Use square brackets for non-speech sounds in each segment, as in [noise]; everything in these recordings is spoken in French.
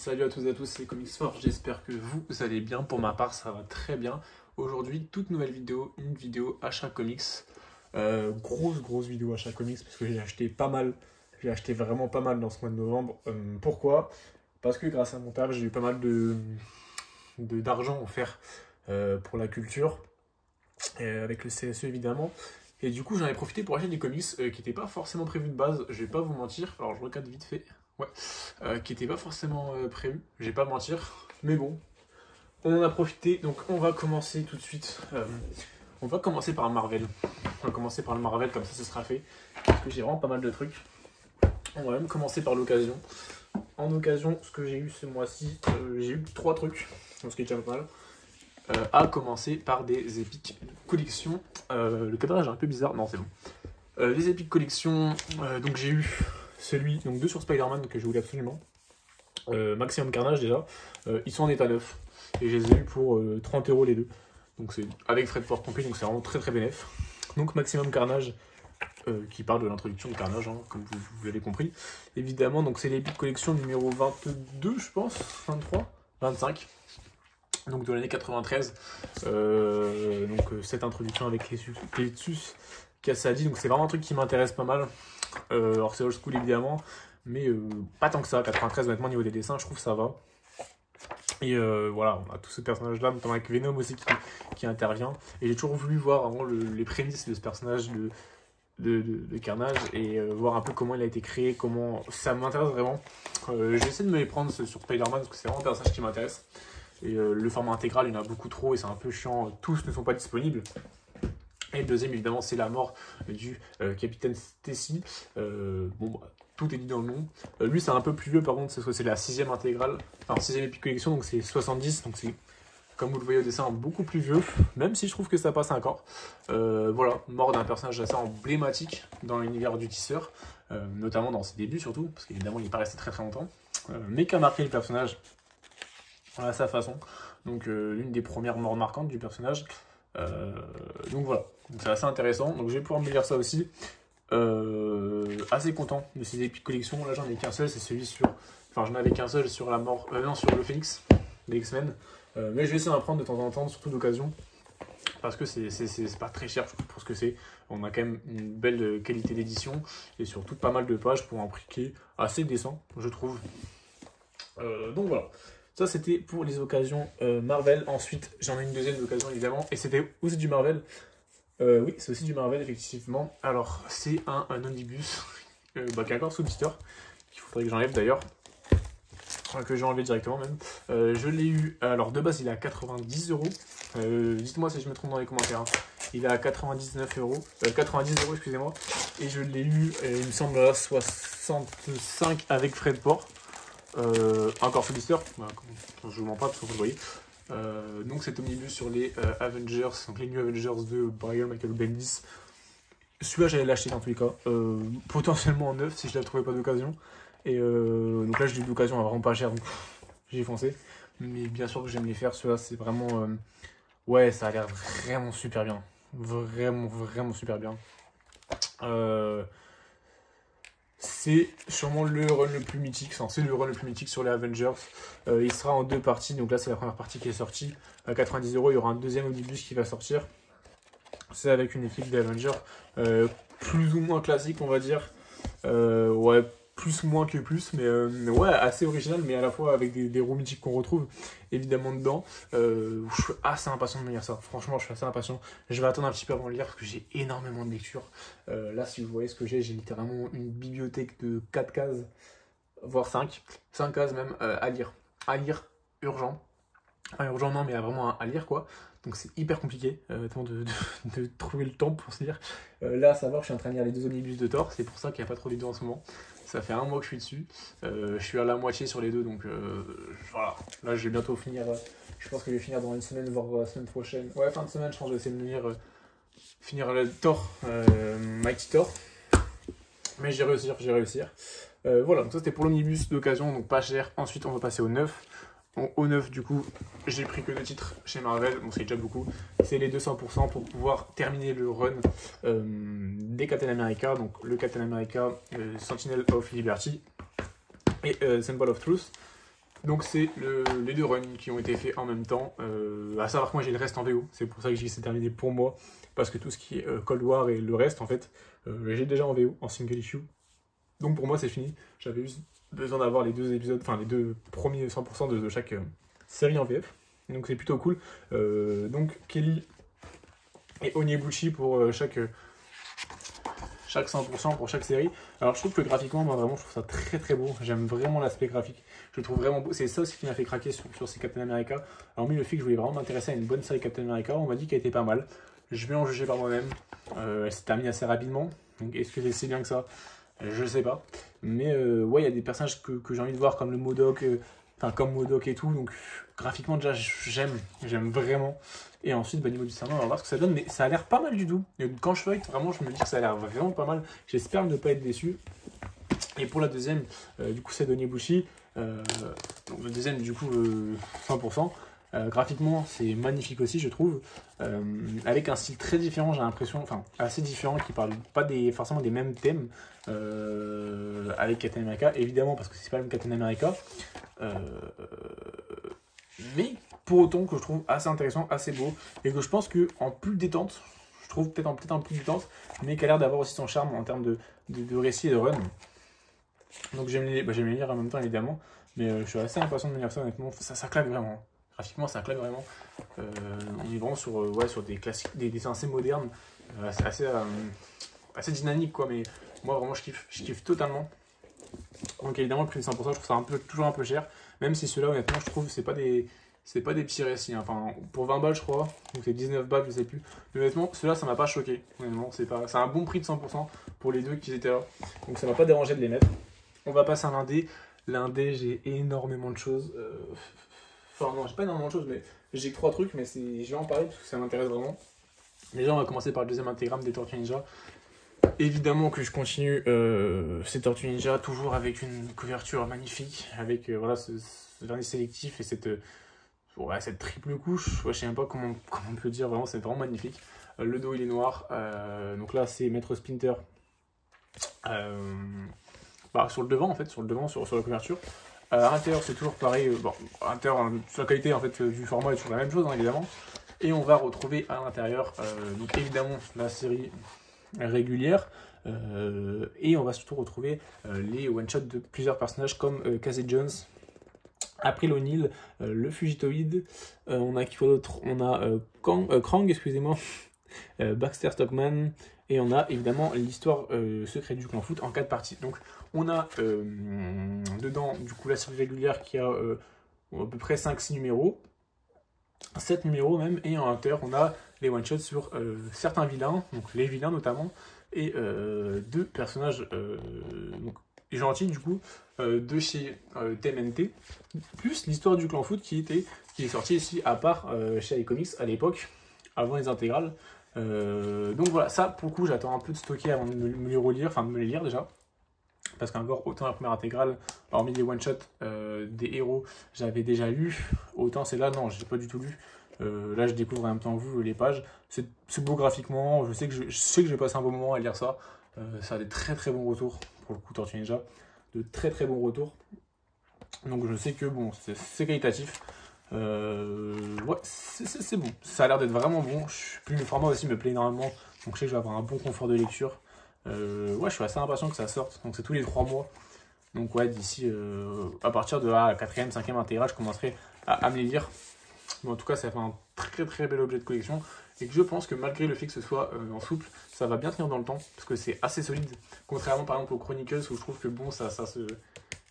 Salut à tous et à tous, c'est Comics Force, j'espère que vous allez bien. Pour ma part, ça va très bien. Aujourd'hui, toute nouvelle vidéo, une vidéo achat comics. Euh, grosse, grosse vidéo achat comics parce que j'ai acheté pas mal. J'ai acheté vraiment pas mal dans ce mois de novembre. Euh, pourquoi? Parce que grâce à mon table, j'ai eu pas mal de d'argent offert euh, pour la culture, avec le CSE évidemment. Et du coup, j'en ai profité pour acheter des comics qui n'étaient pas forcément prévus de base, je vais pas vous mentir. Alors, je regarde vite fait. Ouais. Euh, qui n'était pas forcément euh, prévu, je vais pas mentir. Mais bon, on en a profité. Donc on va commencer tout de suite. Euh, on va commencer par Marvel. On va commencer par le Marvel, comme ça ce sera fait. Parce que j'ai vraiment pas mal de trucs. On va même commencer par l'occasion. En occasion, ce que j'ai eu ce mois-ci, j'ai eu trois trucs. Ce qui est déjà pas mal. à commencer par des épiques collections. le cadrage est un peu bizarre. Non, c'est bon. les épiques collections, donc j'ai eu celui, donc deux sur Spider-Man que je voulais absolument. Euh, Maximum Carnage déjà. Euh, ils sont en état neuf. Et je les ai eu pour 30 euh, euros les deux. Donc c'est avec frais de port compris, donc c'est vraiment très très bénéf. Donc Maximum Carnage, qui parle de l'introduction de Carnage, hein, comme vous, l'avez compris. Évidemment, donc c'est l'Epic Collection numéro 22, je pense, 23, 25 donc de l'année 93. donc cette introduction avec les, les Cassadi, donc c'est vraiment un truc qui m'intéresse pas mal. Euh, alors c'est old school évidemment, mais euh, pas tant que ça. 93 honnêtement au niveau des dessins, je trouve ça va. Et euh, voilà, on a tous ces personnages-là, notamment avec Venom aussi qui, intervient. Et j'ai toujours voulu voir vraiment les prémices de ce personnage de, de, Carnage et voir un peu comment il a été créé, comment ça m'intéresse vraiment. J'essaie de me les prendre sur Spider-Man parce que c'est vraiment un personnage qui m'intéresse. Et le format intégral, il y en a beaucoup trop et c'est un peu chiant. Tous ne sont pas disponibles. Et le deuxième, évidemment, c'est la mort du euh, capitaine Stacy. Euh, bon, bah, tout est dit dans le nom. Euh, lui, c'est un peu plus vieux, par contre, c'est la sixième intégrale, enfin, sixième épique collection, donc c'est 70, donc c'est, comme vous le voyez au dessin, beaucoup plus vieux, même si je trouve que ça passe encore. voilà, mort d'un personnage assez emblématique dans l'univers du tisseur, notamment dans ses débuts surtout, parce qu'évidemment, il n'est pas resté très très longtemps, mais qui a marqué le personnage? À sa façon. Donc, l'une des premières morts marquantes du personnage. Euh, donc voilà, c'est assez intéressant. Donc je vais pouvoir me lire ça aussi. Euh, assez content de ces épiques collections. Là, j'en ai qu'un seul, c'est celui sur. Enfin, j'en avais qu'un seul sur la mort. Euh, non, sur le Phoenix, les X-Men. mais je vais essayer d'en prendre de temps en temps, surtout d'occasion. Parce que c'est pas très cher pour ce que c'est. On a quand même une belle qualité d'édition et surtout pas mal de pages pour un prix assez décent, je trouve. donc voilà. Ça, c'était pour les occasions euh, Marvel. Ensuite, j'en ai une deuxième occasion, évidemment. Et c'était aussi du Marvel. Euh, oui, c'est aussi du Marvel, effectivement. Alors, c'est un, omnibus [laughs] euh, bah, qui encore sous. Qu'il faudrait que j'enlève d'ailleurs. que j'ai enlevé directement même. je l'ai eu. Alors, de base, il est à 90 euros. Dites-moi si je me trompe dans les commentaires. Hein. Il est à 99 euros. 90 euros, excusez-moi. Et je l'ai eu, il me semble, à 65 avec frais de port. Euh, encore Felister, bah, je vous mens pas parce que vous le voyez. Euh, donc cet omnibus sur les euh, Avengers, donc les New Avengers de Brian Michael Bendis. Celui-là j'allais l'acheter dans tous les cas, potentiellement en neuf si je ne trouvais pas d'occasion. Et donc là j'ai eu d'occasion à vraiment pas cher, donc j'ai foncé. Mais bien sûr que j'aime les faire, celui-là c'est vraiment... ouais ça a l'air vraiment super bien. Vraiment vraiment super bien. Euh, c'est sûrement le run le plus mythique, c'est le run le plus mythique sur les Avengers. Euh, il sera en deux parties, donc là c'est la première partie qui est sortie. À 90 euros, il y aura un deuxième omnibus qui va sortir. C'est avec une équipe d'Avengers euh, plus ou moins classique, on va dire. Euh, ouais, plus moins que plus, mais euh, ouais, assez original, mais à la fois avec des, des roues mythiques qu'on retrouve évidemment dedans. Euh, je suis assez impatient de lire ça, franchement, je suis assez impatient. Je vais attendre un petit peu avant de lire parce que j'ai énormément de lectures. Euh, là, si vous voyez ce que j'ai, j'ai littéralement une bibliothèque de 4 cases, voire 5, 5 cases même à lire. À lire, urgent. Enfin, urgent, non, mais vraiment à, lire quoi. Donc c'est hyper compliqué de, [laughs] de, trouver le temps pour se lire. là, à savoir, je suis en train de lire les deux omnibus de Thor, c'est pour ça qu'il n'y a pas trop vidéos en ce moment. Ça fait un mois que je suis dessus. Euh, je suis à la moitié sur les deux, donc euh, voilà. Là, je vais bientôt finir. Euh, je pense que je vais finir dans une semaine, voire la semaine prochaine. Ouais, fin de semaine, je pense que je vais essayer de venir finir le Thor, Mighty Thor. Mais j'ai réussi, j'ai réussi. voilà, donc ça c'était pour l'omnibus d'occasion, donc pas cher. Ensuite, on va passer au neuf au 9, du coup, j'ai pris que deux titres chez Marvel, bon, c'est déjà beaucoup. C'est les 200% pour pouvoir terminer le run euh, des Captain America, donc le Captain America euh, Sentinel of Liberty et euh, Symbol of Truth. Donc c'est les deux runs qui ont été faits en même temps. À savoir que moi j'ai le reste en VO, c'est pour ça que j'ai c'est terminé pour moi. Parce que tout ce qui est Cold War et le reste, en fait, j'ai déjà en VO, en single issue. Donc pour moi c'est fini. J'avais juste besoin d'avoir les deux épisodes, enfin les deux premiers 100% de, chaque série en VF. Donc c'est plutôt cool. donc Kelly et Onyebuchi pour chaque chaque 100% pour chaque série. Alors je trouve que graphiquement, moi vraiment, je trouve ça très très beau. J'aime vraiment l'aspect graphique. Je le trouve vraiment beau. C'est ça aussi qui m'a fait craquer sur, sur ces Captain America. Alors, mis le fait que je voulais vraiment m'intéresser à une bonne série Captain America, on m'a dit qu'elle était pas mal. Je vais en juger par moi-même. Euh, elle s'est terminée assez rapidement. Donc est-ce que c'est si bien que ça? Je sais pas. Mais euh, ouais, il y a des personnages que, j'ai envie de voir comme le Modoc, euh, enfin comme Modoc et tout. Donc graphiquement déjà j'aime, j'aime vraiment. Et ensuite, bah, niveau du scénario, on va voir ce que ça donne. Mais ça a l'air pas mal du tout. Quand je feuille, vraiment, je me dis que ça a l'air vraiment pas mal. J'espère ne pas être déçu. Et pour la deuxième, euh, du coup, c'est Onibushi. Euh, donc le deuxième, du coup, 100%. Euh, graphiquement, c'est magnifique aussi, je trouve. avec un style très différent, j'ai l'impression, enfin, assez différent, qui parle pas des, forcément des mêmes thèmes avec Captain America, évidemment, parce que c'est pas le même Captain America. mais pour autant que je trouve assez intéressant, assez beau, et que je pense que en plus détente, je trouve peut-être peut un peu détente, mais qui a l'air d'avoir aussi son charme en termes de, de, récit et de run. Donc j'aime les, bah, lire en même temps évidemment, mais euh, je suis assez impatient de lire ça honnêtement, ça, ça claque vraiment. Graphiquement ça claque vraiment. Euh, on est vraiment sur, euh, ouais, sur des classiques, des dessins assez modernes, assez, assez, assez dynamiques quoi, mais moi vraiment je kiffe, je kiffe totalement. Donc évidemment le prix de 100% je trouve ça un peu, toujours un peu cher, même si ceux-là honnêtement je trouve c'est pas des c'est pas des petits récits. Hein. Enfin, pour 20 balles, je crois. Donc c'est 19 balles, je sais plus. Mais honnêtement, ceux-là, ça m'a pas choqué. Honnêtement, c'est pas... un bon prix de 100% pour les deux qui étaient là. Donc ça m'a pas dérangé de les mettre. On va passer à l'indé. L'indé, j'ai énormément de choses. Euh, enfin, non, j'ai pas énormément de choses, mais j'ai trois trucs, mais je vais en parler parce que ça m'intéresse vraiment. Déjà, on va commencer par le deuxième intégramme des Tortues Ninja. Évidemment que je continue euh, ces Tortues Ninja, toujours avec une couverture magnifique, avec euh, voilà, ce, ce, vernis sélectif et cette ouais, cette triple couche, je sais même pas comment, comment on peut dire, vraiment c'est vraiment magnifique. Euh, le dos il est noir, euh, donc là c'est Maître Splinter euh, bah, sur le devant en fait, sur le devant, sur, sur la couverture. À l'intérieur c'est toujours pareil, bon, à l'intérieur, la qualité en fait du format est toujours la même chose hein, évidemment. Et on va retrouver à l'intérieur, donc évidemment la série régulière, et on va surtout retrouver les one-shots de plusieurs personnages comme Casey Jones, après l'O'Neill, euh, le Fugitoid, euh, on a qui d'autre? On a euh, Krang, excusez-moi, Baxter Stockman, et on a évidemment l'histoire secrète du clan foot en quatre parties. Donc on a dedans du coup la série régulière qui a à peu près 5-6 numéros, 7 numéros même, et en inter on a les one-shots sur certains vilains, donc les vilains notamment, et deux personnages donc, gentils du coup, euh, de chez euh, TMNT, plus l'histoire du clan foot qui, était, qui est sorti ici à part euh, chez iComics à l'époque, avant les intégrales. Donc voilà, ça pour le coup j'attends un peu de stocker avant de me, les relire, enfin de me les lire déjà. Parce qu'encore autant la première intégrale, hormis les one-shots des héros, j'avais déjà lu, autant c'est là, non, j'ai pas du tout lu. là, je découvre en même temps vous les pages. C'est beau graphiquement. Je sais que je, sais que j'ai passé un bon moment à lire ça. ça a des très très bons retours pour le coup Tortue Ninja de très très bons retours. Donc je sais que bon, c'est qualitatif. Euh, ouais, c'est bon. Ça a l'air d'être vraiment bon. Je, plus le format aussi me plaît énormément. Donc je sais que je vais avoir un bon confort de lecture. Euh, ouais, je suis assez impatient que ça sorte. Donc c'est tous les trois mois. Donc ouais, d'ici euh, à partir de la 4ème, 5ème intégrale, je commencerai à, me les lire. Mais en tout cas, ça fait un très très bel objet de collection et que je pense que malgré le fait que ce soit en souple, ça va bien tenir dans le temps, parce que c'est assez solide, contrairement par exemple aux Chronicles, où je trouve que bon, ça, ça, se,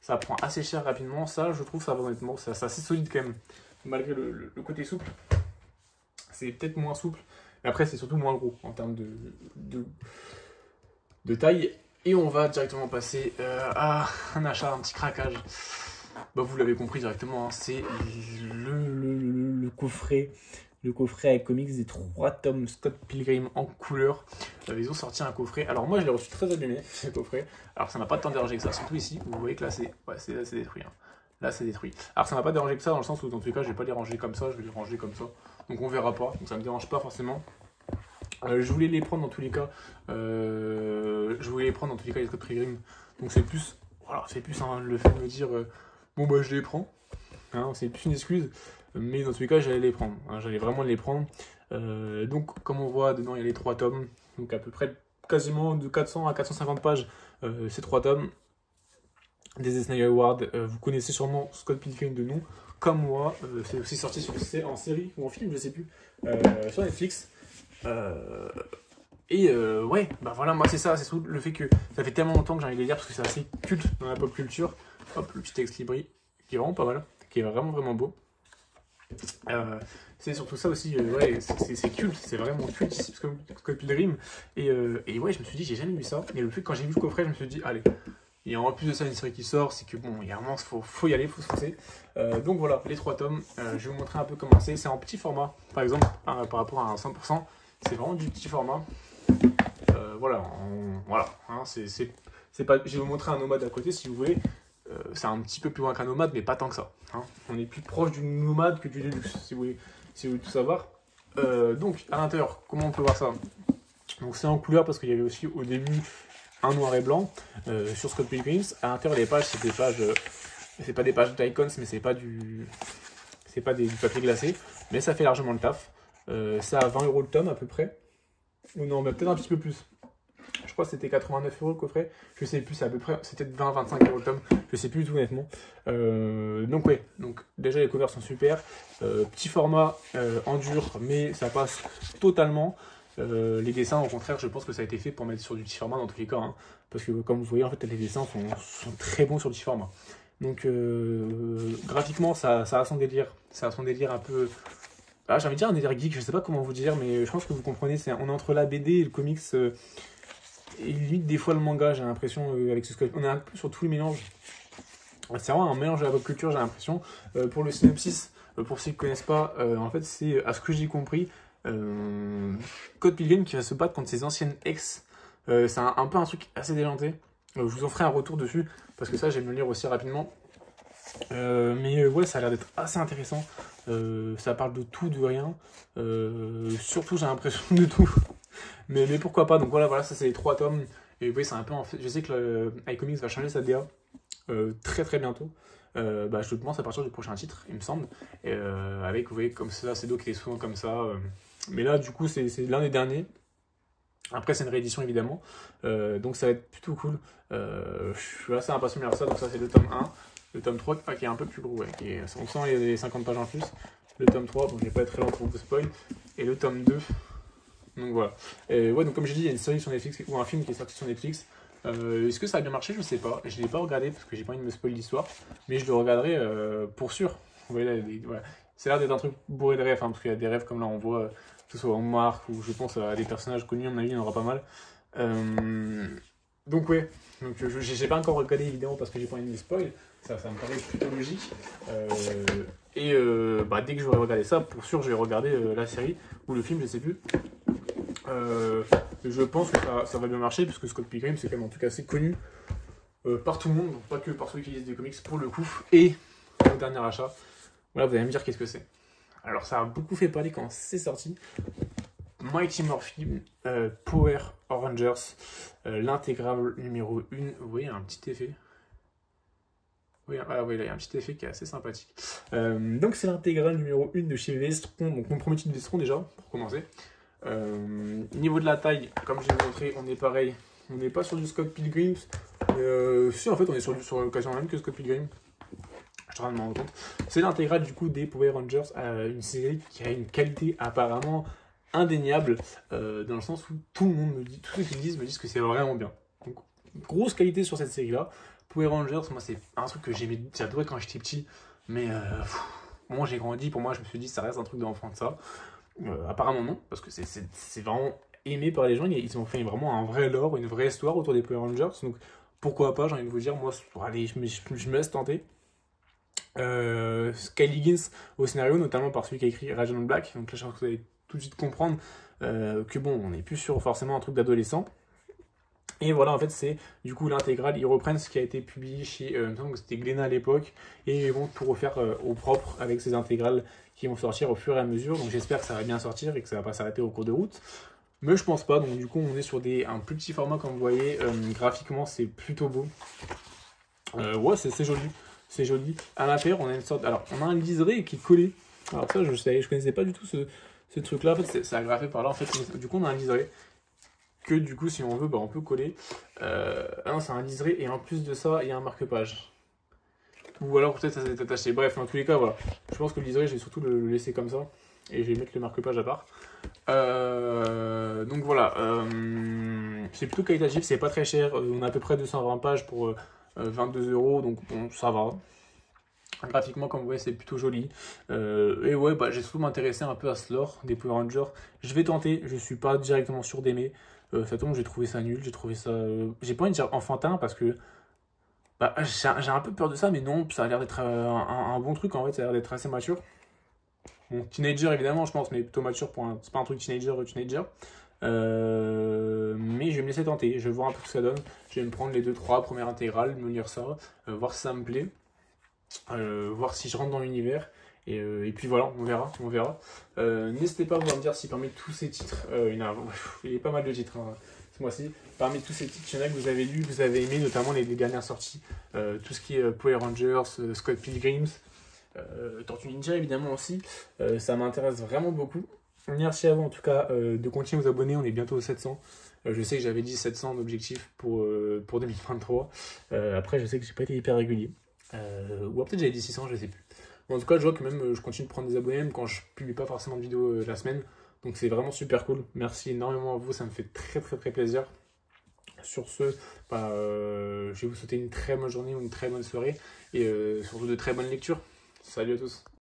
ça prend assez cher rapidement, ça je trouve ça va honnêtement, c'est assez solide quand même, malgré le, côté souple. C'est peut-être moins souple, mais après c'est surtout moins gros en termes de, de, taille. Et on va directement passer euh, à un achat, un petit craquage. Bah, vous l'avez compris directement, hein, c'est le, le, coffret le coffret avec comics des trois tomes Scott Pilgrim en couleur. Euh, ils ont sorti un coffret. Alors moi je l'ai reçu très abîmé ce coffret. Alors ça m'a pas tant dérangé que ça, surtout ici. Vous voyez que là c'est ouais, détruit. Hein. Là c'est détruit. Alors ça m'a pas dérangé que ça dans le sens où dans tous les cas je vais pas les ranger comme ça, je vais les ranger comme ça. Donc on verra pas. Donc ça me dérange pas forcément. Euh, je voulais les prendre dans tous les cas. Euh, je voulais les prendre dans tous les cas les Scott Pilgrim. Donc c'est plus voilà, c'est plus le fait de me dire bon bah je les prends Hein, c'est plus une excuse, mais dans tous les cas, j'allais les prendre. Hein, j'allais vraiment les prendre. Euh, donc, comme on voit, dedans, il y a les trois tomes. Donc, à peu près quasiment de 400 à 450 pages, euh, ces trois tomes. Des Snyder Awards. vous connaissez sûrement Scott Pilgrim de nom. Comme moi, c'est aussi sorti sur, en série ou en film, je sais plus, sur Netflix. Et ouais, bah voilà, moi c'est ça, c'est le fait que ça fait tellement longtemps que j'ai envie de lire parce que c'est assez culte dans la pop culture. Hop, le petit texte libre qui est vraiment pas mal, qui est vraiment vraiment beau. Euh, c'est surtout ça aussi, euh, ouais, c'est culte, c'est vraiment culte ici, parce que Pilgrim. Et, euh, et ouais, je me suis dit, j'ai jamais vu ça. Et le fait quand j'ai vu le coffret, je me suis dit, allez, et en plus de ça, une série qui sort, c'est que bon, il y a un moment, faut, faut y aller, faut se forcer. donc voilà, les trois tomes, je vais vous montrer un peu comment c'est. C'est en petit format, par exemple, par, rapport à un 100%, c'est vraiment du petit format. voilà, voilà, hein, c'est pas. Je vais vous montrer un nomade à côté si vous voulez. Euh, c'est un petit peu plus loin qu'un nomade, mais pas tant que ça. Hein. On est plus proche du nomade que du deluxe, si vous voulez, si vous voulez tout savoir. Euh, donc, à l'intérieur, comment on peut voir ça? Donc, c'est en couleur parce qu'il y avait aussi au début un noir et blanc euh, sur Scott Pilgrims. À l'intérieur, les pages, c'est des pages. c'est pas des pages d'icons, mais c'est pas du. C'est pas des, du papier glacé, mais ça fait largement le taf. ça a 20 euros le tome à peu près. Ou non, mais peut-être un petit peu plus je crois que c'était 89 euros le coffret. Je sais plus, c'est à peu près, c'était 20-25 euros le tome. Je sais plus tout honnêtement. Euh, donc ouais, donc déjà les covers sont super. Euh, petit format euh, en dur, mais ça passe totalement. Les dessins, au contraire, je pense que ça a été fait pour mettre sur du petit format dans tous les cas. Hein. parce que comme vous voyez, en fait, les dessins sont, très bons sur le petit format. Donc graphiquement, ça, ça a son délire. Ça a son délire un peu ah, j'ai envie de dire un délire geek, je sais pas comment vous dire, mais je pense que vous comprenez, on est entre la BD et le comics, et limite des fois le manga, j'ai l'impression, euh, avec ce on est un peu sur tous les mélanges. C'est vraiment un mélange de la pop culture, j'ai l'impression. Euh, pour le synopsis, euh, pour ceux qui ne connaissent pas, en fait, c'est, à ce que j'ai compris, Code Pilgrim qui va se battre contre ses anciennes ex. c'est un, peu un truc assez déjanté. je vous en ferai un retour dessus, parce que ça, j'aime le lire aussi rapidement. mais ouais, ça a l'air d'être assez intéressant. ça parle de tout, de rien. surtout, j'ai l'impression de tout. [laughs] Mais, pourquoi pas? Donc voilà, voilà ça c'est les trois tomes. Et oui, c'est un peu en fait. Je sais que iComics va changer sa DA euh, très très bientôt. Euh, bah, je pense à partir du prochain titre, il me semble. Euh, avec, vous voyez, comme ça, c'est d'autres qui est souvent comme ça. Mais là, du coup, c'est l'un des derniers. Après, c'est une réédition évidemment. donc ça va être plutôt cool. je suis assez impatient de lire ça. Donc ça, c'est le tome 1. Le tome 3 qui est un peu plus gros. Qui est, on sent des 50 pages en plus. Le tome 3, bon, je vais pas être très lent pour vous spoil. Et le tome 2, donc voilà. Et ouais, donc comme j'ai dit, il y a une série sur Netflix ou un film qui est sorti sur Netflix. Euh, est-ce que ça a bien marché? Je sais pas. Je l'ai pas regardé parce que j'ai pas envie de me spoiler l'histoire. Mais je le regarderai euh, pour sûr. Vous voyez là, voilà. C'est l'air d'être un truc bourré de rêves, hein, parce qu'il y a des rêves comme là on voit, euh, que ce soit en marque ou je pense à des personnages connus, à mon avis, il y en aura pas mal. donc ouais, donc je j'ai pas encore regardé évidemment parce que j'ai pas envie de spoil. Ça, ça me paraît plutôt logique. et bah, dès que j'aurai regardé ça, pour sûr, je vais regarder la série ou le film, je sais plus. Euh, je pense que ça, va bien marcher, parce que Scott Pilgrim, c'est quand même en tout cas assez connu euh, par tout le monde, pas que par ceux qui lisent des comics pour le coup. Et le dernier achat, voilà, vous allez me dire qu'est-ce que c'est. Alors, ça a beaucoup fait parler quand c'est sorti. Mighty Morphin euh, Power Rangers, l'intégrale numéro 1. Vous voyez, un petit effet. Oui, ah, oui, là, il y a un petit effet qui est assez sympathique. donc, c'est l'intégrale numéro 1 de chez Vestron. Donc, mon premier titre Vestron déjà, pour commencer. Euh, niveau de la taille, comme je l'ai montré, on est pareil. On n'est pas sur du Scott Pilgrim. Euh, si, en fait, on est sur, sur l'occasion même que Scott Pilgrim. Compte. C'est l'intégrale du coup des Power Rangers, euh, une série qui a une qualité apparemment indéniable, euh, dans le sens où tout le monde me dit, tous ceux qui disent me disent que c'est vraiment bien. Donc, grosse qualité sur cette série-là. Power Rangers, moi, c'est un truc que j'aimais, j'adorais quand j'étais petit, mais moi, j'ai grandi, pour moi, je me suis dit, ça reste un truc d'enfant de ça. Euh, apparemment non, parce que c'est vraiment aimé par les gens. Ils ont fait vraiment un vrai lore, une vraie histoire autour des Power Rangers. Donc pourquoi pas, j'ai envie de vous dire, moi, allez, je me laisse tenter. Euh, Sky Liggins au scénario, notamment par celui qui a écrit Radiant Black. Donc là, je pense que vous allez tout de suite comprendre euh, que bon, on n'est plus sur forcément un truc d'adolescent. Et voilà, en fait, c'est du coup l'intégrale. Ils reprennent ce qui a été publié chez, euh, c'était Glénat à l'époque, et ils vont tout refaire euh, au propre avec ces intégrales qui vont sortir au fur et à mesure. Donc j'espère que ça va bien sortir et que ça va pas s'arrêter au cours de route. Mais je pense pas. Donc du coup, on est sur des, un plus petit format comme vous voyez. Euh, graphiquement, c'est plutôt beau. ouais, c'est joli. C'est joli. À l'intérieur, on a une sorte. Alors, on a un liseré qui est collé. Alors, ça, je savais, je connaissais pas du tout ce, ce truc-là. En fait, c'est agrafé par là. En fait, du coup, on a un liseré que du coup, si on veut, bah, on peut coller. Euh, non, c'est un liseré et en plus de ça, il y a un marque-page. Ou alors peut-être ça s'est attaché. Bref, dans tous les cas, voilà. Je pense que le liseré, je vais surtout le laisser comme ça. Et je vais mettre le marque-page à part. Euh, donc voilà. Euh, c'est plutôt qualitatif, c'est pas très cher. On a à peu près 220 pages pour 22 euros. Donc bon, ça va. Graphiquement, comme vous voyez, c'est plutôt joli. et ouais, bah, j'ai surtout m'intéresser un peu à ce lore des Power Rangers. Je vais tenter, je suis pas directement sûr d'aimer. Euh, ça tombe, j'ai trouvé ça nul, j'ai trouvé ça. Euh, j'ai pas envie de dire enfantin parce que. Bah, j'ai un peu peur de ça, mais non, ça a l'air d'être euh, un, bon truc en fait, ça a l'air d'être assez mature. Bon, teenager évidemment, je pense, mais plutôt mature pour un. C'est pas un truc teenager teenager. Mais je vais me laisser tenter, je vais voir un peu ce que ça donne. Je vais me prendre les 2-3 premières intégrales, me lire ça, voir si ça me plaît, voir si je rentre dans l'univers. Euh, et, puis voilà, on verra, on verra. Euh, n'hésitez pas à me dire si parmi tous ces titres, euh, il, y a, [laughs] a, pas mal de titres hein, ce mois-ci, parmi tous ces titres, il y en a que vous avez lu, vous avez aimé, notamment les, dernières sorties, tout ce qui est Power Rangers, Scott Pilgrims, Tortue Ninja évidemment aussi, ça m'intéresse vraiment beaucoup. Merci à vous en tout cas de continuer à vous abonner, on est bientôt aux 700. je sais que j'avais dit 700 d'objectifs pour, pour 2023. après, je sais que j'ai pas été hyper régulier. ou peut-être j'avais dit 600, je sais plus en tout cas, je vois que même euh, je continue de prendre des abonnés, même quand je publie pas forcément de vidéos euh, la semaine. Donc c'est vraiment super cool. Merci énormément à vous, ça me fait très très très plaisir. Sur ce, bah, euh, je vais vous souhaiter une très bonne journée ou une très bonne soirée et surtout de très bonnes lectures. Salut à tous